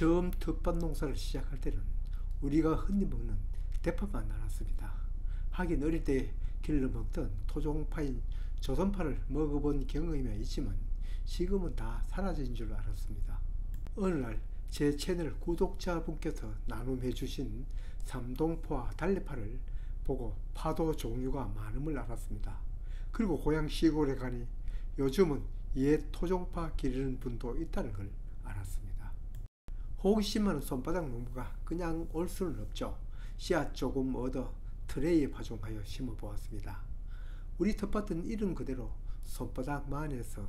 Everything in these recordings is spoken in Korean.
처음 텃밭 농사를 시작할 때는 우리가 흔히 먹는 대파만 알았습니다. 하긴 어릴 때 길러 먹던 토종파인 조선파를 먹어본 경험이 있지만 지금은 다 사라진 줄 알았습니다. 어느 날 제 채널 구독자분께서 나눔해 주신 삼동포와 달래파를 보고 파도 종류가 많음을 알았습니다. 그리고 고향 시골에 가니 요즘은 옛 토종파 기르는 분도 있다는 걸 알았습니다. 호기심 많은 손바닥 농부가 그냥 올 수는 없죠. 씨앗 조금 얻어 트레이에 파종하여 심어보았습니다. 우리 텃밭은 이름 그대로 손바닥만 해서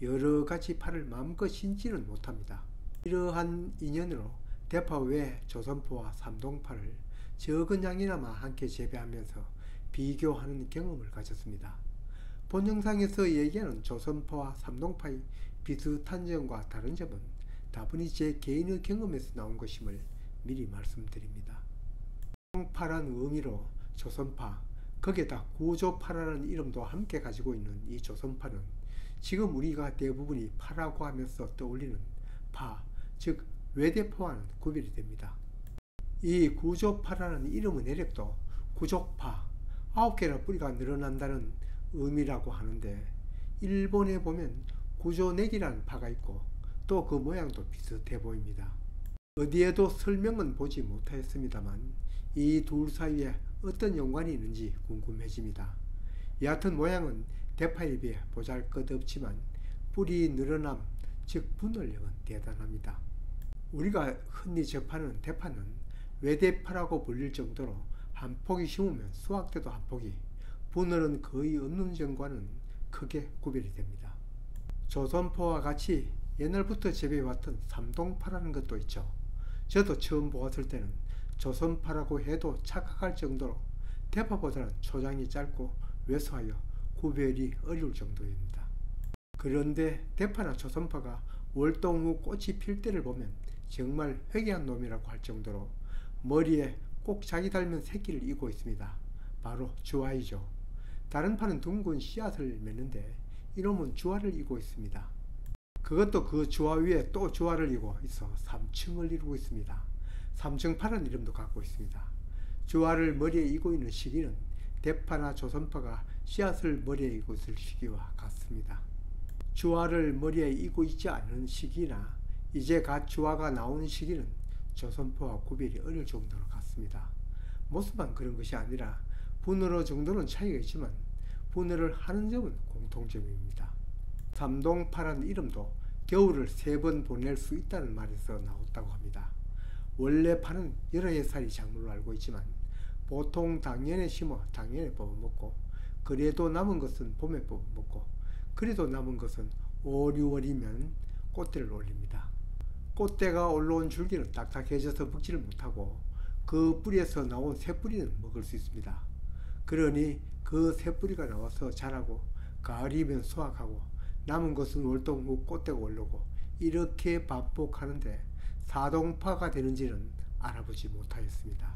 여러 가지 파를 마음껏 심지는 못합니다. 이러한 인연으로 대파 외 조선포와 삼동파를 적은 양이나마 함께 재배하면서 비교하는 경험을 가졌습니다. 본 영상에서 얘기하는 조선파와 삼동파의 비슷한 점과 다른 점은 다분히 제 개인의 경험에서 나온 것임을 미리 말씀드립니다. 파란 의미로 조선파, 거기에다 구조파라는 이름도 함께 가지고 있는 이 조선파는 지금 우리가 대부분이 파라고 하면서 떠올리는 파, 즉 외대파와는 구별이 됩니다. 이 구조파라는 이름의 내력도 구족파, 아홉 개나 뿌리가 늘어난다는 의미라고 하는데 일본에 보면 구조넥이라는 파가 있고 또 그 모양도 비슷해 보입니다. 어디에도 설명은 보지 못하였습니다만 이 둘 사이에 어떤 연관이 있는지 궁금해집니다. 얕은 모양은 대파에 비해 보잘것없지만 뿌리 늘어남 즉 분열력은 대단합니다. 우리가 흔히 접하는 대파는 외대파라고 불릴 정도로 한 폭이 심으면 수확 때도 한 폭이 분열은 거의 없는 점과는 크게 구별이 됩니다. 조선포와 같이 옛날부터 재배해왔던 삼동파라는 것도 있죠. 저도 처음 보았을 때는 조선파라고 해도 착각할 정도로 대파보다는 초장이 짧고 왜소하여 구별이 어려울 정도입니다. 그런데 대파나 조선파가 월동 후 꽃이 필 때를 보면 정말 회개한 놈이라고 할 정도로 머리에 꼭 자기 닮은 새끼를 이고 있습니다. 바로 주화이죠. 다른 파는 둥근 씨앗을 맺는데 이놈은 주화를 이고 있습니다. 그것도 그 주화 위에 또 주화를 이고 있어 3층을 이루고 있습니다. 3층 파란 이름도 갖고 있습니다. 주화를 머리에 이고 있는 시기는 대파나 조선파가 씨앗을 머리에 이고 있을 시기와 같습니다. 주화를 머리에 이고 있지 않은 시기나 이제 갓 주화가 나오는 시기는 조선포와 구별이 어려울 정도로 같습니다. 모습만 그런 것이 아니라 분으로 정도는 차이가 있지만 분해를 하는 점은 공통점입니다. 삼동파라는 이름도 겨울을 세 번 보낼 수 있다는 말에서 나왔다고 합니다. 원래 파는 여러 해살이 작물로 알고 있지만 보통 당년에 심어 당년에 뽑아먹고 그래도 남은 것은 봄에 뽑아먹고 그래도 남은 것은 5, 6월이면 꽃대를 올립니다. 꽃대가 올라온 줄기는 딱딱해져서 먹지를 못하고 그 뿌리에서 나온 새뿌리는 먹을 수 있습니다. 그러니 그 새뿌리가 나와서 자라고 가을이면 수확하고 남은 것은 월동 후 꽃대가 올라오고 이렇게 반복하는데 사동파가 되는지는 알아보지 못하였습니다.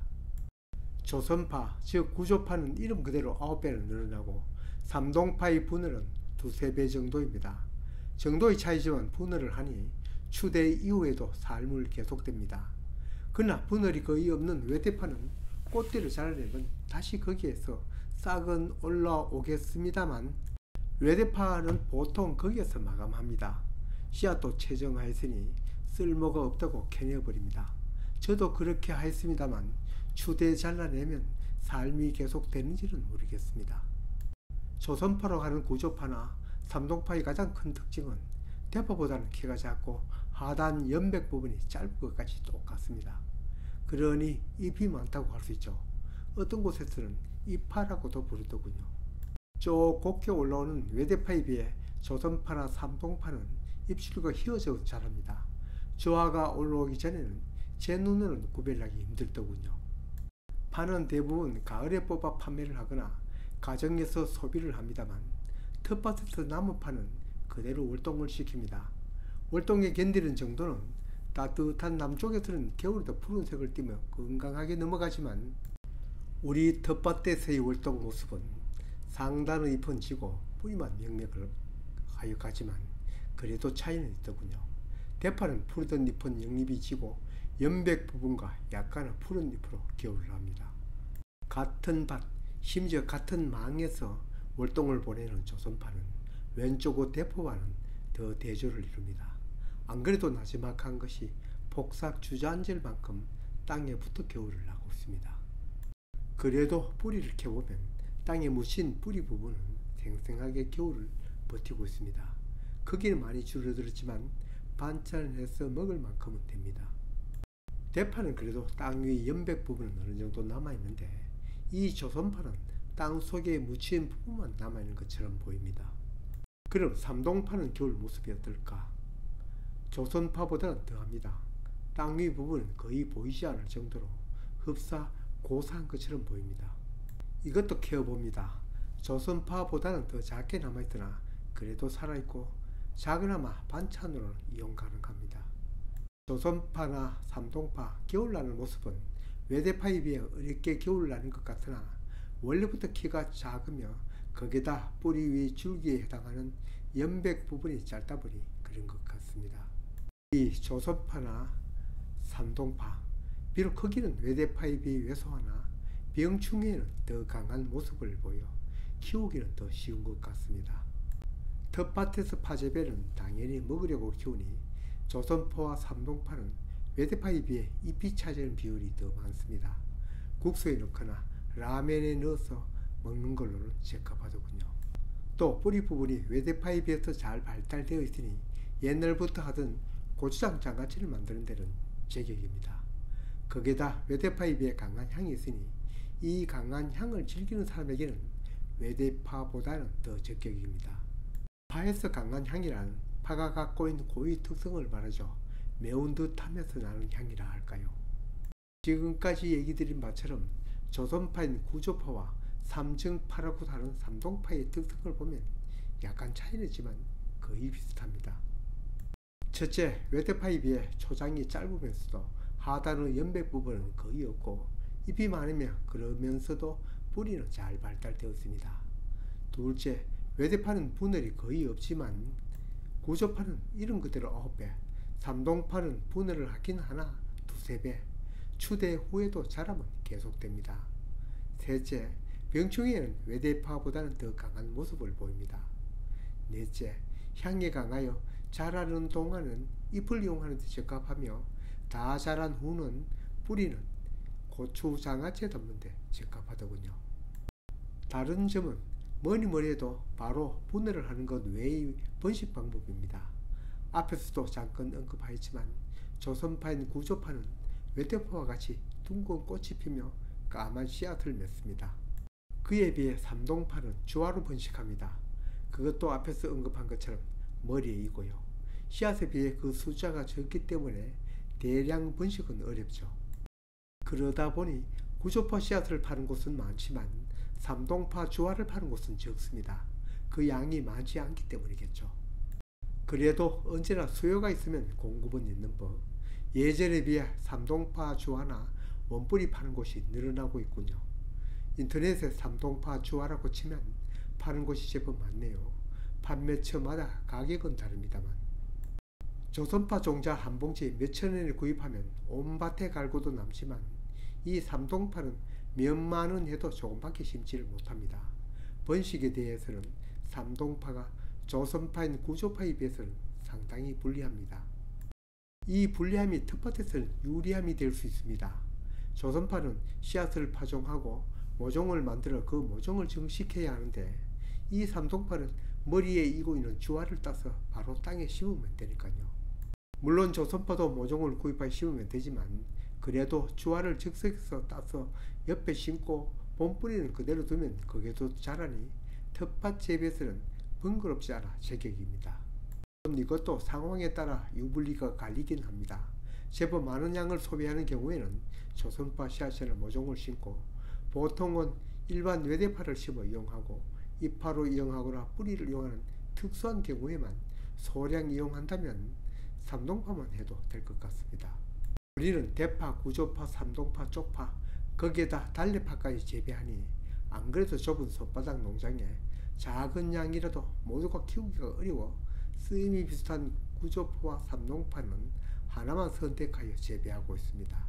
조선파, 즉 구조파는 이름 그대로 9배는 늘어나고 삼동파의 분열은 두세 배 정도입니다. 정도의 차이지만 분열을 하니 추대 이후에도 삶을 계속됩니다. 그러나 분열이 거의 없는 외대파는 꽃대를 자라내면 다시 거기에서 싹은 올라오겠습니다만 외대파는 보통 거기에서 마감합니다. 씨앗도 최정하였으니 쓸모가 없다고 캐내버립니다. 저도 그렇게 하였습니다만 추대 잘라내면 삶이 계속되는지는 모르겠습니다. 조선파로 가는 구조파나 삼동파의 가장 큰 특징은 대파보다는 키가 작고 하단 연백 부분이 짧은 것까지 똑같습니다. 그러니 잎이 많다고 할 수 있죠. 어떤 곳에서는 잎파라고도 부르더군요. 쭉 곱게 올라오는 외대파에 비해 조선파나 삼동파는 잎줄과 휘어져 자랍니다. 조화가 올라오기 전에는 제 눈으로는 구별하기 힘들더군요. 파는 대부분 가을에 뽑아 판매를 하거나 가정에서 소비를 합니다만 텃밭에서 남은 파는 그대로 월동을 시킵니다. 월동에 견디는 정도는 따뜻한 남쪽에서는 겨울에도 푸른색을 띠며 건강하게 넘어가지만 우리 텃밭에서의 월동 모습은 상단의 잎은 지고 뿌리만 명맥을 하여 가지만 그래도 차이는 있더군요. 대파는 푸르던 잎은 영잎이 지고 연백 부분과 약간은 푸른 잎으로 겨울을 합니다. 같은 밭, 심지어 같은 망에서 월동을 보내는 조선파는 왼쪽의 대포와는 더 대조를 이룹니다. 안 그래도 나지막한 것이 폭삭 주저앉을 만큼 땅에 붙어 겨울을 하고 있습니다. 그래도 뿌리를 캐보면 땅에 묻힌 뿌리 부분은 생생하게 겨울을 버티고 있습니다. 크기는 많이 줄어들었지만 반찬해서 먹을 만큼은 됩니다. 대파는 그래도 땅 위 연백 부분은 어느 정도 남아있는데 이 조선파는 땅 속에 묻힌 부분만 남아있는 것처럼 보입니다. 그럼 삼동파는 겨울 모습이 어떨까? 조선파보다는 더합니다. 땅 위 부분은 거의 보이지 않을 정도로 흡사 고사한 것처럼 보입니다. 이것도 캐어봅니다. 조선파보다는 더 작게 남아있으나 그래도 살아있고 작은아마 반찬으로 이용 가능합니다. 조선파나 삼동파 겨울나는 모습은 외대파에 비해 어렵게 겨울나는 것 같으나 원래부터 키가 작으며 거기다 뿌리 위 줄기에 해당하는 연백 부분이 짧다 보니 그런 것 같습니다. 이 조선파나 삼동파 비록 크기는 외대파에 비해 왜소하나 병충해는 더 강한 모습을 보여 키우기는 더 쉬운 것 같습니다. 텃밭에서 파재배는 당연히 먹으려고 키우니 조선포와 삼동파는 외대파에 비해 잎이 차지하는 비율이 더 많습니다. 국수에 넣거나 라면에 넣어서 먹는 걸로는 적합하더군요. 또 뿌리 부분이 외대파에 비해서 잘 발달되어 있으니 옛날부터 하던 고추장 장아찌를 만드는 데는 제격입니다. 거기다 외대파에 비해 강한 향이 있으니 이 강한 향을 즐기는 사람에게는 외대파보다는 더 적격입니다. 파에서 강한 향이란 파가 갖고 있는 고유 특성을 말하죠. 매운 듯 하면서 나는 향이라 할까요? 지금까지 얘기 드린 바처럼 조선파인 구조파와 삼층파라고 다른 삼동파의 특성을 보면 약간 차이는지만 거의 비슷합니다. 첫째, 외대파에 비해 초장이 짧으면서도 하단의 연백 부분은 거의 없고 잎이 많으며 그러면서도 뿌리는 잘 발달되었습니다. 둘째, 외대파는 분열이 거의 없지만 구조파는 이름 그대로 9배, 삼동파는 분열을 하긴 하나 두세 배, 추대 후에도 자라면 계속됩니다. 셋째, 병충해는 외대파보다는 더 강한 모습을 보입니다. 넷째, 향에 강하여 자라는 동안은 잎을 이용하는 데 적합하며 다 자란 후는 뿌리는 고추 장아찌 담는 데 적합하더군요. 다른 점은 뭐니 해도 바로 분해를 하는 것 외의 번식 방법입니다. 앞에서도 잠깐 언급하였지만 조선파인 구조파는 외대파와 같이 둥근 꽃이 피며 까만 씨앗을 맺습니다. 그에 비해 삼동파는 주화로 번식합니다. 그것도 앞에서 언급한 것처럼 머리에 이고요. 씨앗에 비해 그 숫자가 적기 때문에 대량 번식은 어렵죠. 그러다 보니 구조파 씨앗을 파는 곳은 많지만 삼동파 주화를 파는 곳은 적습니다. 그 양이 많지 않기 때문이겠죠. 그래도 언제나 수요가 있으면 공급은 있는 법. 예전에 비해 삼동파 주화나 원뿔이 파는 곳이 늘어나고 있군요. 인터넷에 삼동파 주화라고 치면 파는 곳이 제법 많네요. 판매처마다 가격은 다릅니다만. 조선파 종자 한 봉지에 몇천 원에 구입하면 온 밭에 갈고도 남지만 이 삼동파는 몇만 원 해도 조금밖에 심지를 못합니다. 번식에 대해서는 삼동파가 조선파인 구조파에 비해서는 상당히 불리합니다. 이 불리함이 텃밭에서는 유리함이 될 수 있습니다. 조선파는 씨앗을 파종하고 모종을 만들어 그 모종을 증식해야 하는데 이 삼동파는 머리에 이고 있는 주화를 따서 바로 땅에 심으면 되니까요. 물론 조선파도 모종을 구입해 심으면 되지만 그래도 주화를 즉석에서 따서 옆에 심고 봄뿌리는 그대로 두면 거기에도 자라니 텃밭 재배에서는 번거롭지 않아 제격입니다. 이것도 상황에 따라 유불리가 갈리긴 합니다. 제법 많은 양을 소비하는 경우에는 조선파 씨앗을 모종을 심고 보통은 일반 외대파를 심어 이용하고 이파로 이용하거나 뿌리를 이용하는 특수한 경우에만 소량 이용한다면 삼동파만 해도 될 것 같습니다. 우리는 대파, 구조파, 삼동파, 쪽파 거기에다 달래파까지 재배하니 안 그래도 좁은 손바닥 농장에 작은 양이라도 모두가 키우기가 어려워 쓰임이 비슷한 구조포와 삼동파는 하나만 선택하여 재배하고 있습니다.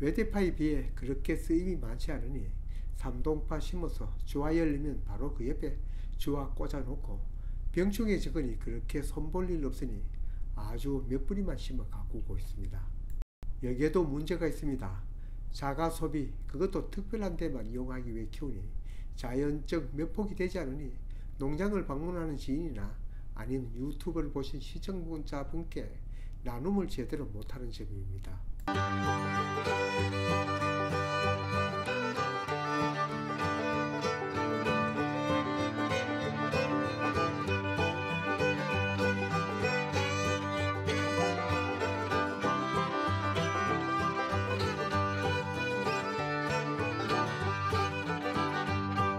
외대파에 비해 그렇게 쓰임이 많지 않으니 삼동파 심어서 주화 열리면 바로 그 옆에 주화 꽂아놓고 병충해 적으니 그렇게 손볼 일 없으니 아주 몇 뿌리만 심어 가꾸고 있습니다. 여기에도 문제가 있습니다. 자가 소비 그것도 특별한 데만 이용하기 위해 키우니 자연적 몇 폭이 되지 않으니 농장을 방문하는 지인이나 아니면 유튜브를 보신 시청자분께 나눔을 제대로 못하는 점입니다.